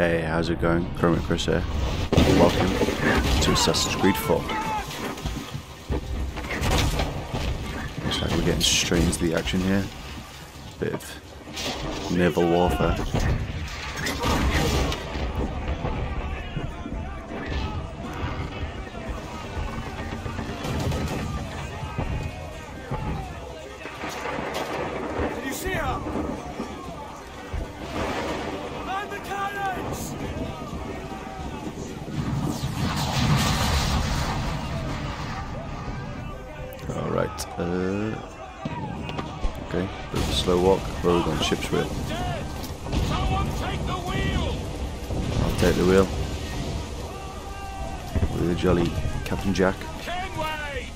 Hey, how's it going? Chromic Chris here. Welcome to Assassin's Creed 4. Looks like we're getting straight into the action here. Bit of naval warfare. Jolly Captain Jack. Kenway!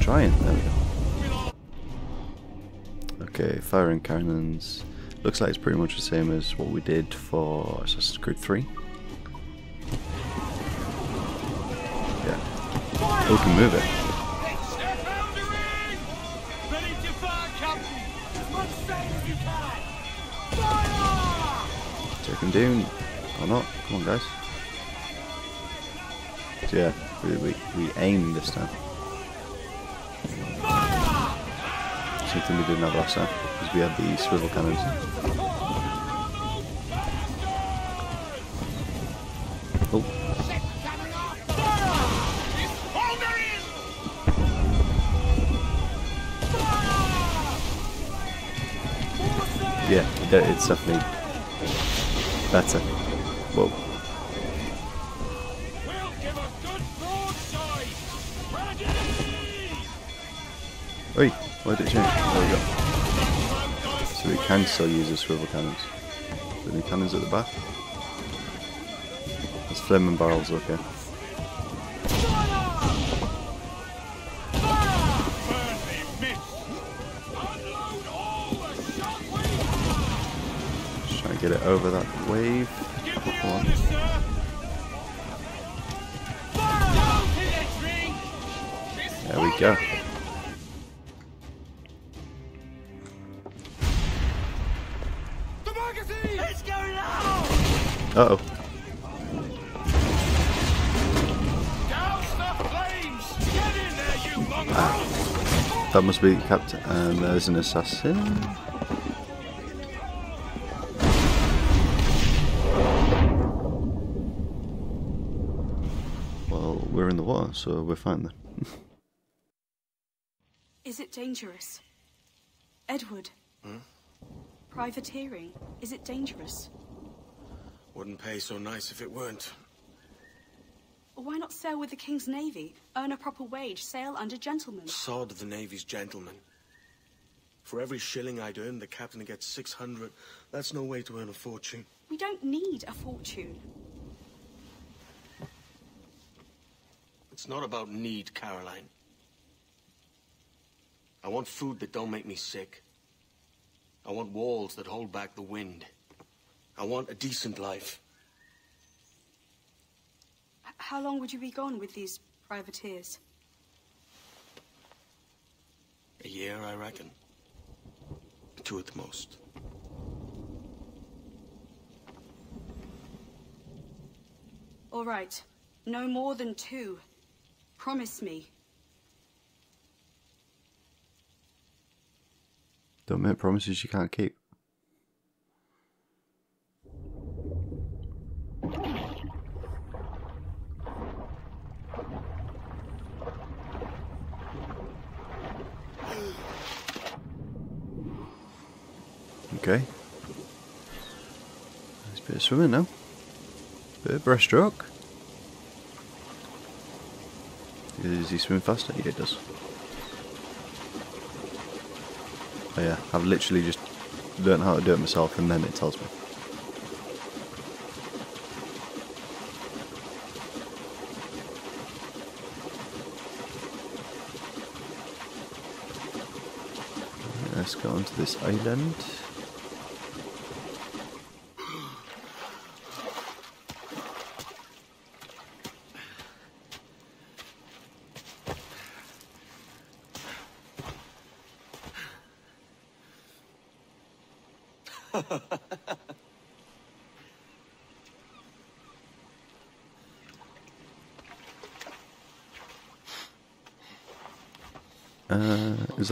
Trying, there we go. Okay, firing cannons. Looks like it's pretty much the same as what we did for Assassin's Creed 3. Yeah. Oh, we can move it. Take them down. Or not. Come on, guys. Yeah, we, we, we aim this time. Something we didn't have last time. Because we had the swivel cannons. Oh, yeah, it's definitely better. Whoa. Oi, why did it change? There we go. So we can still use the swivel cannons. The new cannons at the back. There's flaming barrels, okay. Just trying to get it over that wave. There we go. Uh oh. Douse the flames! Get in there, you mongrel! That must be Captain. And there's an assassin. Well, we're in the water, so we're fine then. Is it dangerous? Edward? Privateering, is it dangerous? Wouldn't pay so nice if it weren't. Why not sail with the King's Navy? Earn a proper wage, sail under gentlemen. Sod the Navy's gentlemen. For every shilling I'd earn, the captain gets 600. That's no way to earn a fortune. We don't need a fortune. It's not about need, Caroline. I want food that don't make me sick. I want walls that hold back the wind. I want a decent life. H- how long would you be gone with these privateers? A year, I reckon. Two at the most. All right, no more than two. Promise me. Don't make promises you can't keep. Okay. There's a bit of swimming now. Bit of breaststroke. Does he swim faster? Yeah, he does. Oh yeah, I've literally just learned how to do it myself and then it tells me. Let's go onto this island.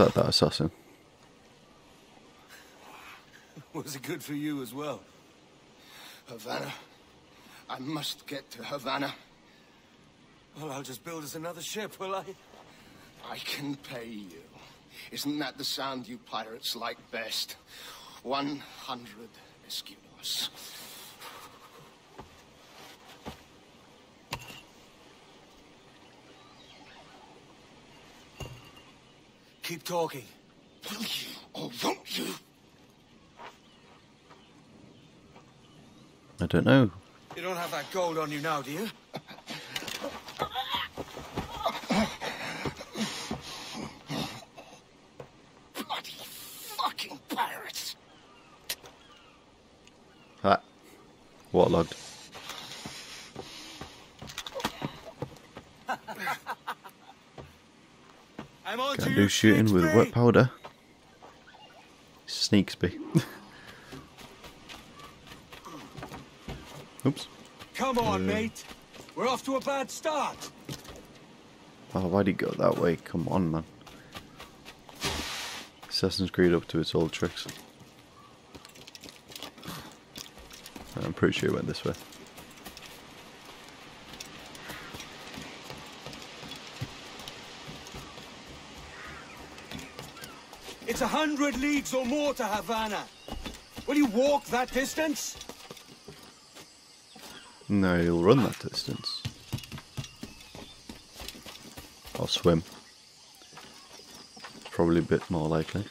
That that assassin? Was it good for you as well? Havana. I must get to Havana. Well, I'll just build us another ship, will I? I can pay you. Isn't that the sound you pirates like best? One hundred escudos. Keep talking. Will you or won't you? I don't know. You don't have that gold on you now, do you? Bloody fucking pirates! Ah, waterlogged. Can do shooting with wet powder. Sneaksby. Oops. Come on, mate. We're off to a bad start. Oh, why'd he go that way? Come on, man. Assassin's Creed up to its old tricks. I'm pretty sure it went this way. Hundred leagues or more to Havana. Will you walk that distance? No, you'll run that distance. Or swim. Probably a bit more likely.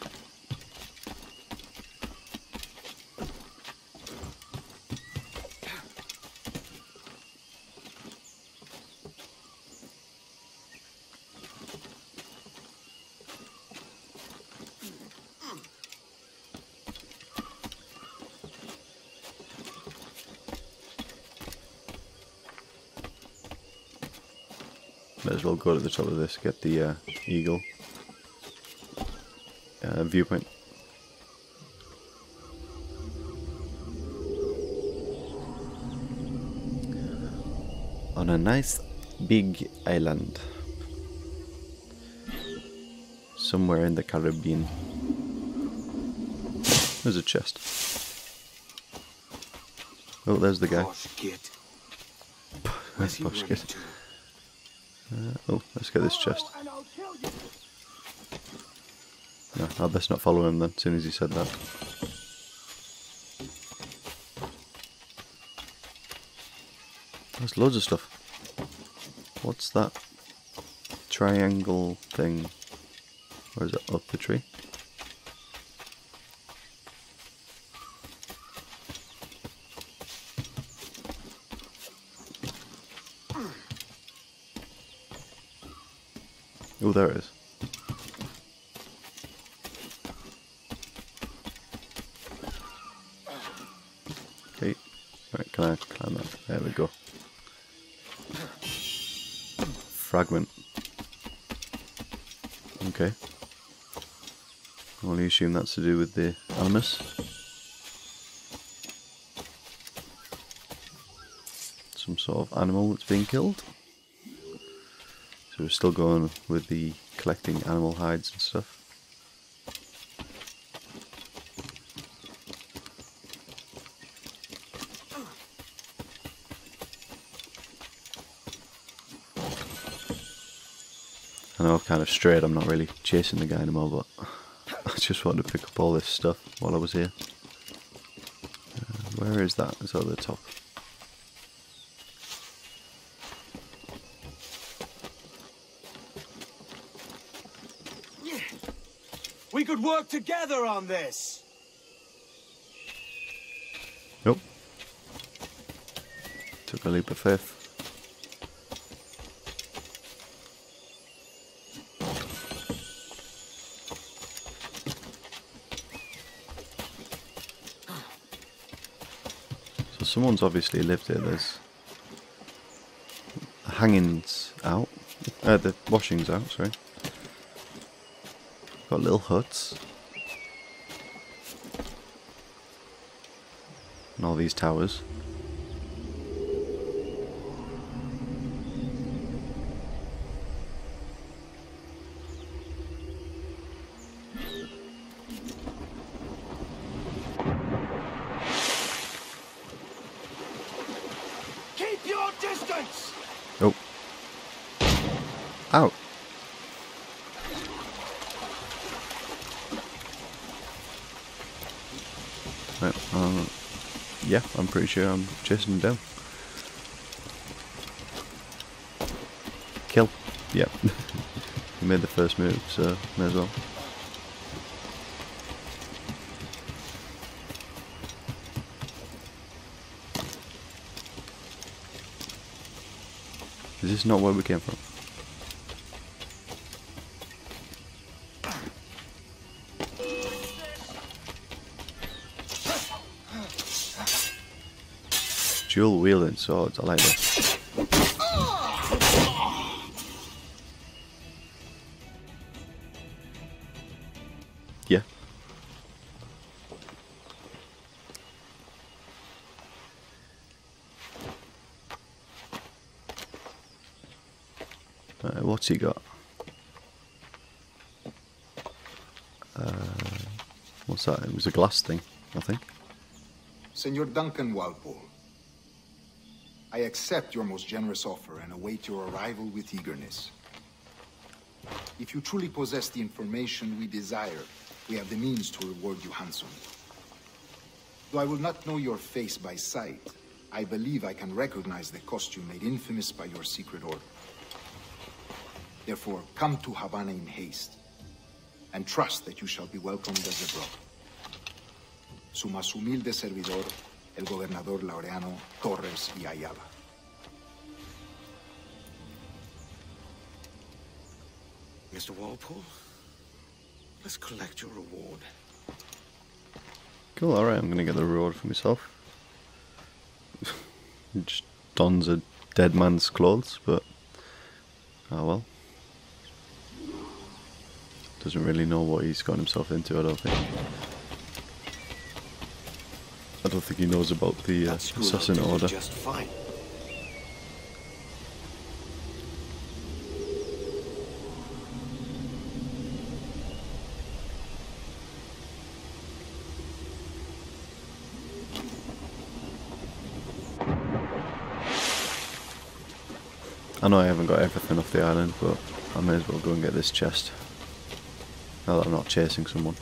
Might as well go to the top of this, get the uh, eagle uh, viewpoint. On a nice big island. Somewhere in the Caribbean. There's a chest. Oh, there's the guy. Posh Where's posh kid. To? Oh, let's get this chest. No, I best not follow him then, as soon as he said that. There's loads of stuff. What's that triangle thing? Or is it up the tree? Oh, there it is. Okay. Right, can I climb that? There we go. Fragment. Okay. I only assume that's to do with the animus. Some sort of animal that's being killed. We're still going with the collecting animal hides and stuff. I know I've kind of strayed, I'm not really chasing the guy anymore, but I just wanted to pick up all this stuff while I was here. Uh, where is that? It's the top. We could work together on this. Nope. Took a leap of faith. So someone's obviously lived here. There's hangings out. Uh, the washings out, sorry. Got little huts. And all these towers. Silence! Oh. Ow. Right, uh, yeah, I'm pretty sure I'm chasing him down. Kill. Yep. he made the first move, so may as well. Is this not where we came from? Dual wielding swords, I like this. Yeah. Uh, what's he got? Uh, what's that? It was a glass thing, I think. Senor Duncan Walpole, I accept your most generous offer and await your arrival with eagerness. If you truly possess the information we desire, we have the means to reward you handsomely. Though I will not know your face by sight, I believe I can recognize the costume made infamous by your secret order. Therefore, come to Havana in haste, and trust that you shall be welcomed as a brother. Su más humilde servidor, el gobernador Laureano Torres y Ayala. Mr. Walpole, let's collect your reward. Cool, alright, I'm gonna get the reward for myself. Just dons a dead man's clothes, but oh well. Doesn't really know what he's got himself into, I don't think. I don't think he knows about the uh, That screw will assassin order. just fine. I know I haven't got everything off the island, but I may as well go and get this chest. Now that I'm not chasing someone.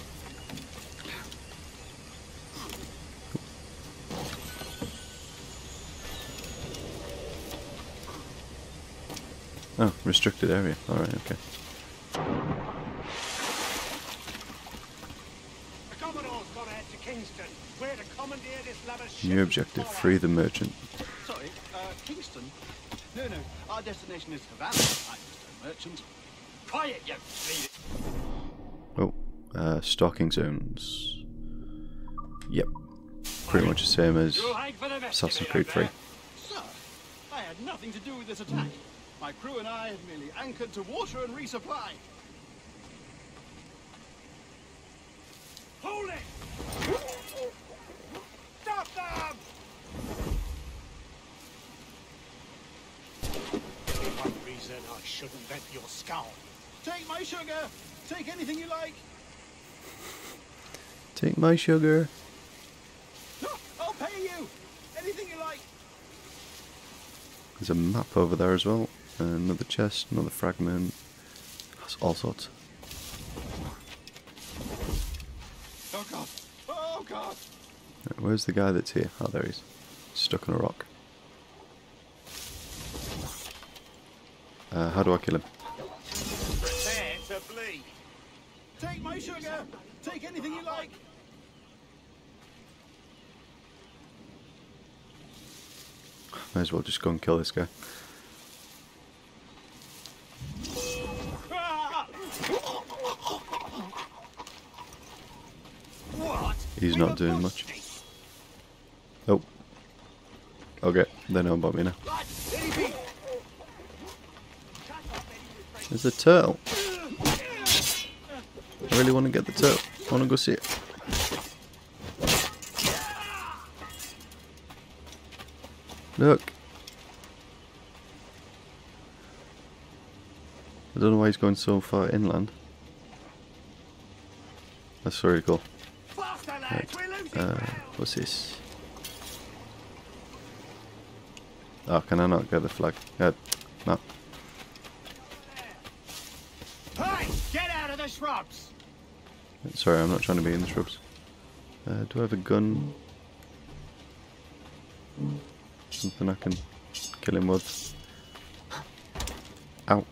Oh, restricted area. Alright, okay. The Commodore's gone ahead to Kingston. We're to commandeer this lavish New objective, free the merchant. Sorry, uh, Kingston? No, no, our destination is Havana, I'm Mr. Merchant. Quiet, you bleed Oh, uh, stalking zones. Yep. Pretty much the same as You'll hang for the mess of Assassin's Creed 3. Sir, I had nothing to do with this attack. My crew and I have merely anchored to water and resupply. Hold it! Stop them! One reason I shouldn't vent your skull. Take my sugar! Take anything you like! Take my sugar. No, I'll pay you! Anything you like! There's a map over there as well. Another chest, another fragment. That's all sorts. Oh god! Oh god! Right, Where's the guy that's here? Oh, there he is. Stuck on a rock. Uh, how do I kill him? Prepare to bleed. Take my sugar! Take anything you like! May as well just go and kill this guy. Ah! What? He's not doing much. Oh. Okay, they know about me now. There's a turtle. I really want to get the turtle. I want to go see it. Look. I don't know why he's going so far inland. That's very cool. Faster, lads, we're losing Uh, what's this? Oh, can I not get the flag? Uh, no. Hey, get out of the shrubs! Sorry, I'm not trying to be in the shrubs. Uh, do I have a gun? Something I can kill him with. Ow.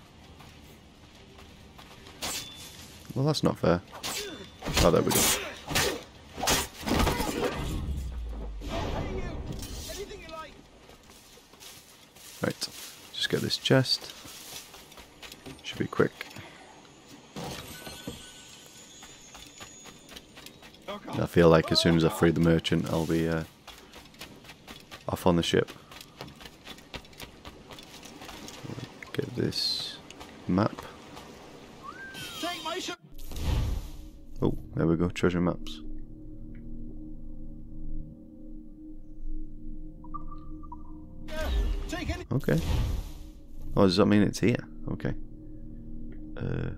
Well, that's not fair. Oh, there we go. Chest. Should be quick. I feel like as soon as I free the merchant, I'll be uh, off on the ship. Get this map. Take my ship! Oh, there we go, treasure maps. Okay. Oh, does that mean it's here? Okay. Uh,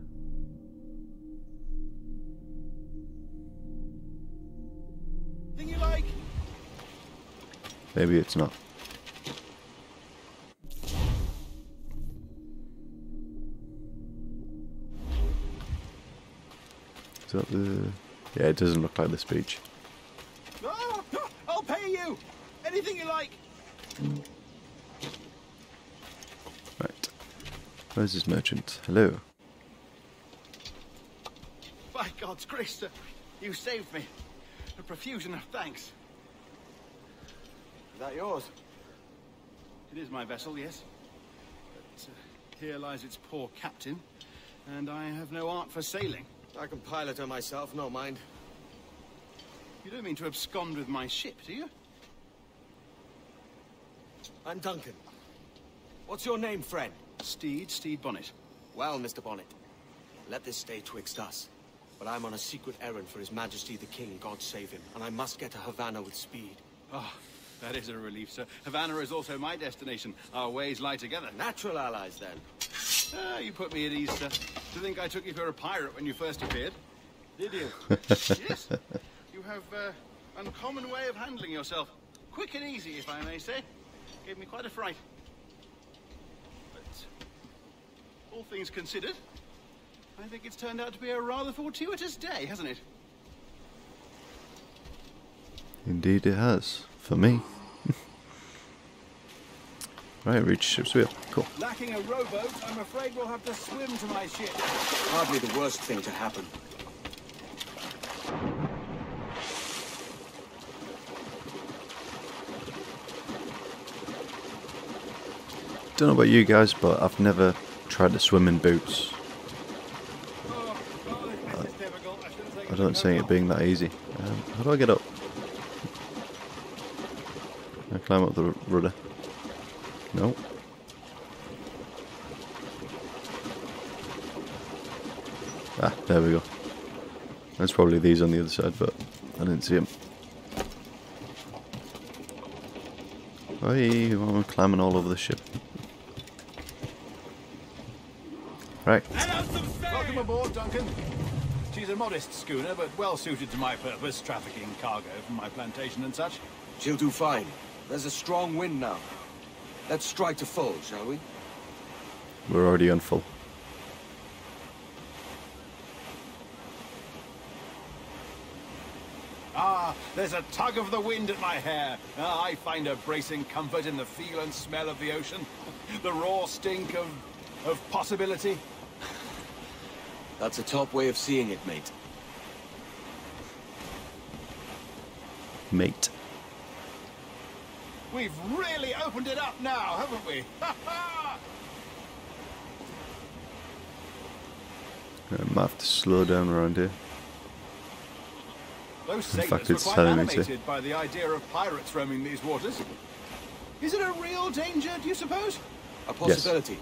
Thing you like? maybe it's not. Is that the... Yeah, it doesn't look like the speech. Oh, I'll pay you! Anything you like! Right. Where's this merchant? Hello. By God's grace, sir, you saved me. A profusion of thanks. Is that yours? It is my vessel, yes. But uh, here lies its poor captain, and I have no art for sailing. I can pilot her myself, no mind. You don't mean to abscond with my ship, do you? I'm Duncan. What's your name, friend? Stede, Stede Bonnet. Well, Mr. Bonnet, let this stay twixt us. But I'm on a secret errand for His Majesty the King, God save him, and I must get to Havana with speed. Oh, that is a relief, sir. Havana is also my destination. Our ways lie together. Natural allies, then. Ah, you put me at ease, sir. To think I took you for a pirate when you first appeared. Did you? yes. You have uh, uncommon way of handling yourself. Quick and easy, if I may say. Gave me quite a fright. But all things considered, I think it's turned out to be a rather fortuitous day, hasn't it? Indeed it has. For me. right, reach ship's wheel. Cool. Lacking a rowboat, I'm afraid we'll have to swim to my ship. Hardly the worst thing to happen. Don't know about you guys, but I've never tried to swim in boots. I I don't see it being that easy. Um, how do I get up? I climb up the rudder. No. Ah, there we go. There's probably these on the other side, but I didn't see them. Hey, I'm climbing all over the ship. Right. Let out some Welcome aboard, Duncan. She's a modest schooner, but well suited to my purpose, trafficking cargo from my plantation and such. She'll do fine. There's a strong wind now. Let's strike to full, shall we? We're already on full. Ah, there's a tug of the wind at my hair. Ah, I find a bracing comfort in the feel and smell of the ocean. the raw stink of, of possibility. That's a top way of seeing it, mate. Mate. We've really opened it up now, haven't we? Ha ha! I might have to slow down around here. Those In sailors fact, were it's quite telling me to. animated by the idea of pirates roaming these waters. Is it a real danger, do you suppose? A possibility.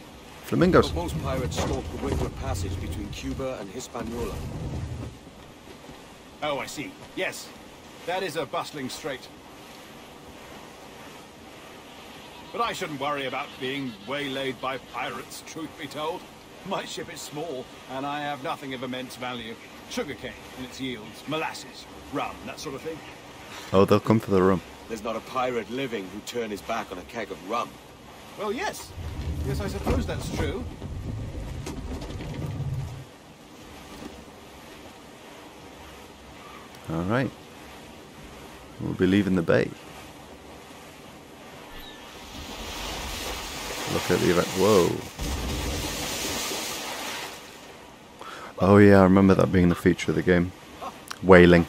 Flamingos. But most pirates stalk the windward passage between Cuba and Hispaniola. Oh, I see. Yes, that is a bustling strait. But I shouldn't worry about being waylaid by pirates, truth be told. My ship is small, and I have nothing of immense value. Sugarcane in its yields, molasses, rum, that sort of thing. Oh, they'll come for the rum. There's not a pirate living who'd turn his back on a keg of rum. Well, yes. Yes, I suppose that's true. Alright. We'll be leaving the bay. Look at the event. Whoa. Oh yeah, I remember that being the feature of the game. Whaling.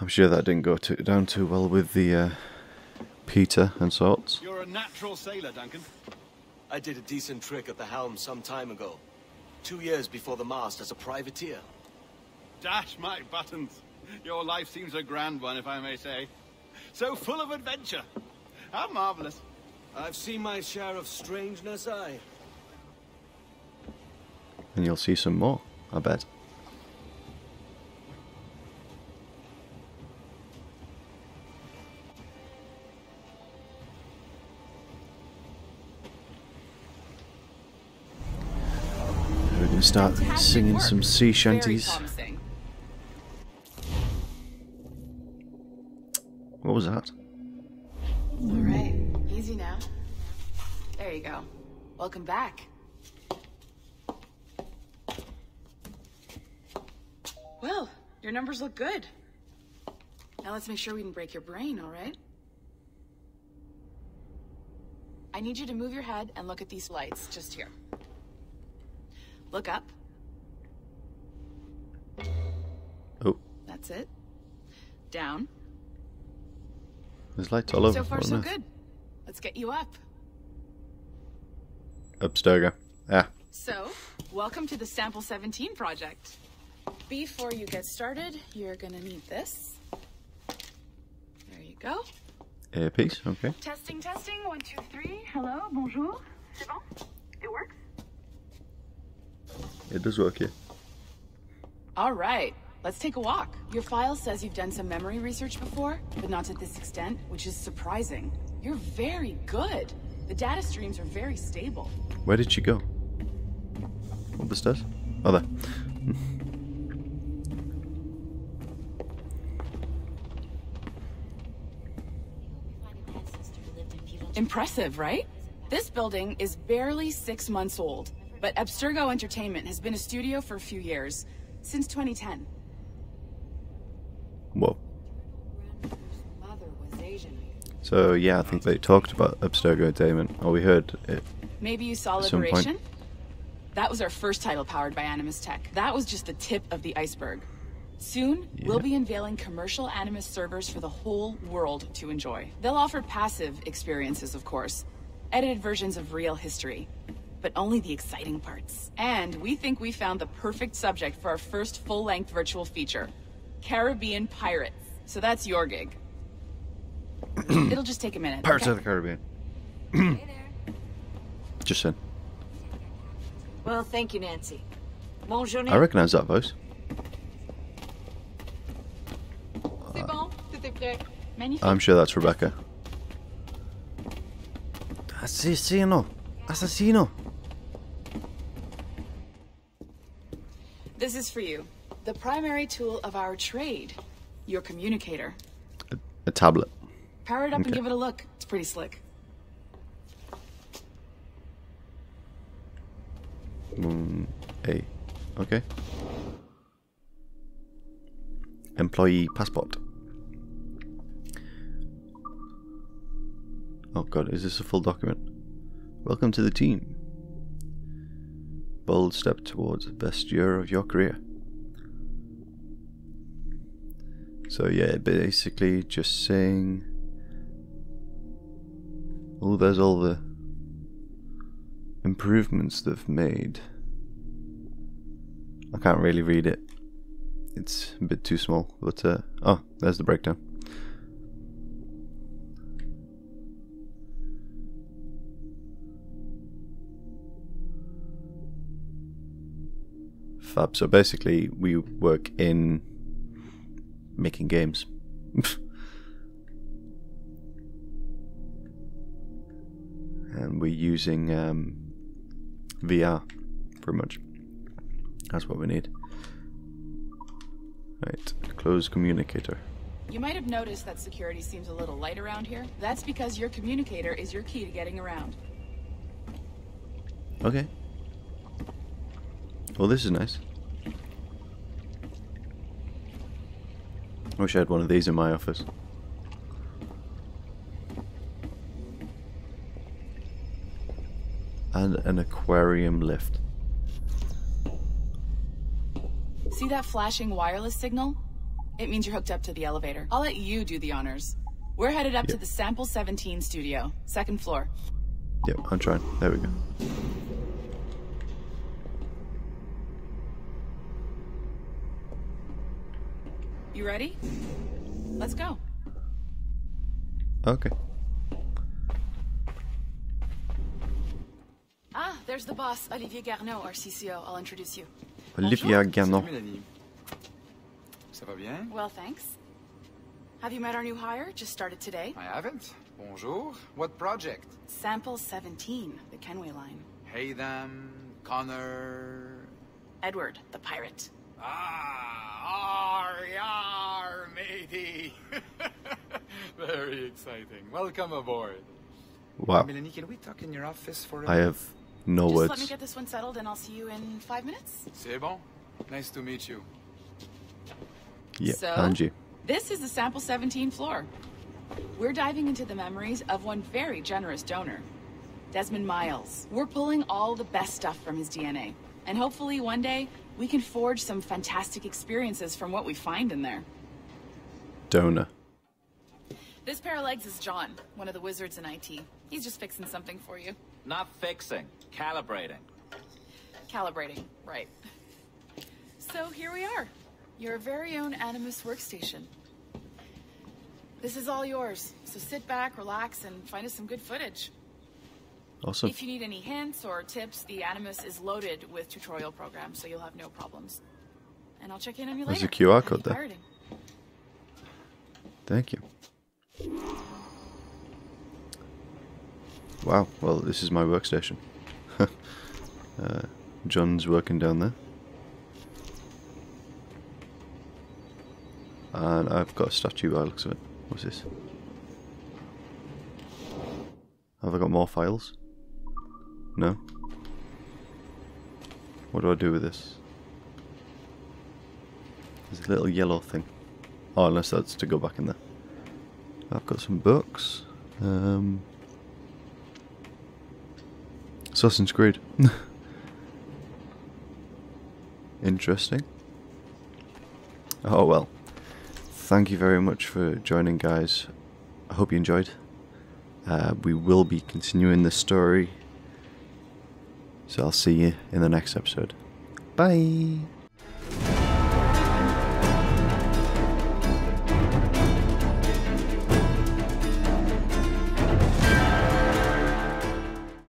I'm sure that didn't go too, down too well with the uh, PETA and sorts. You're a natural sailor, Duncan. I did a decent trick at the helm some time ago. Two years before the mast as a privateer. Dash my buttons. Your life seems a grand one, if I may say. So full of adventure. How marvelous. I've seen my share of strangeness, I. And you'll see some more, I bet. Start singing some sea shanties. What was that? All right, easy now. There you go. Welcome back. Well, your numbers look good. Now let's make sure we can break your brain, all right? I need you to move your head and look at these lights just here. Look up. Oh, That's it. Down. there's lights all over. So far, so on good. Let's get you up. Upsturger. Ah, So, welcome to the Sample 17 project. Before you get started, you're gonna need this. There you go. earpiece. Okay. Testing, testing. One, two, three. Hello, bonjour. C'est bon? It works? It does work, here. All right, let's take a walk. Your file says you've done some memory research before, but not to this extent, which is surprising. You're very good. The data streams are very stable. Where did she go? Up the stairs? Oh, there. Impressive, right? This building is barely six months old, but Abstergo Entertainment has been a studio for a few years, since 2010. Whoa. Mother was Asian. So, yeah, I think they talked about Abstergo Entertainment, or we heard it. Maybe you saw. Liberation? That was our first title powered by Animus Tech. That was just the tip of the iceberg. Soon, we'll be unveiling commercial Animus servers for the whole world to enjoy. They'll offer passive experiences, of course, edited versions of real history, but only the exciting parts. And we think we found the perfect subject for our first full length virtual feature Caribbean Pirates. So that's your gig. It'll just take a minute. Pirates okay? of the Caribbean. Hey there. Just said. Well, thank you, Nancy. Bonjour. I recognise that voice. C'est bon, tout prêt. Magnifique. I'm sure that's Rebecca. Assassino! Assassino! This is for you. The primary tool of our trade. Your communicator. A tablet. Power it up and give it a look. It's pretty slick. Mm, A. Okay. Employee passport. Oh god, is this a full document? Welcome to the team. Bold step towards the best year of your career. So yeah, basically just saying Oh, there's all the improvements they've made. I can't really read it. It's a bit too small, but uh, oh, there's the breakdown. Fab. So basically, we work in making games. and we're using um, VR pretty much. That's what we need. Right, close communicator. You might have noticed that security seems a little light around here. That's because your communicator is your key to getting around. Okay. Well, this is nice. I wish I had one of these in my office. And an aquarium lift. See that flashing wireless signal? It means you're hooked up to the elevator. I'll let you do the honors. We're headed up to the Sample 17 studio, second floor. Yep, I'm trying. There we go. You ready? Let's go. Okay. Ah, there's the boss, Olivier Garneau, our CCO. I'll introduce you. Olivier Garneau. Mélanie. Ça va bien? Well, thanks. Have you met our new hire? Just started today. I haven't. Bonjour. What project? Sample 17, the Kenway line. Hey them, Connor. Edward, the pirate. Ah, ar, yar, matey. Very exciting. Welcome aboard. Wow. Melanie, can we talk in your office for a I minute? have no Just words. let me get this one settled and I'll see you in five minutes. C'est bon. Nice to meet you. Yeah, So? and you. This is the Sample 17 floor. We're diving into the memories of one very generous donor, Desmond Miles. We're pulling all the best stuff from his DNA. And hopefully one day, we can forge some fantastic experiences from what we find in there. Donor. This pair of legs is John, one of the wizards in IT. He's just fixing something for you. Not fixing, calibrating. Calibrating, right. So here we are, your very own Animus workstation. This is all yours, so sit back, relax, and find us some good footage. Awesome. If you need any hints or tips, the Animus is loaded with tutorial programs, so you'll have no problems. And I'll check in on you There's later. a QR code there. pirating. Thank you. Wow, well, this is my workstation. uh, John's working down there. And I've got a statue by the looks of it. What's this? Have I got more files? No? What do I do with this? There's a little yellow thing. Oh, unless that's to go back in there. I've got some books. Um, Assassin's Creed. Interesting. Oh well. Thank you very much for joining, guys. I hope you enjoyed. Uh, we will be continuing the story. So I'll see you in the next episode. Bye.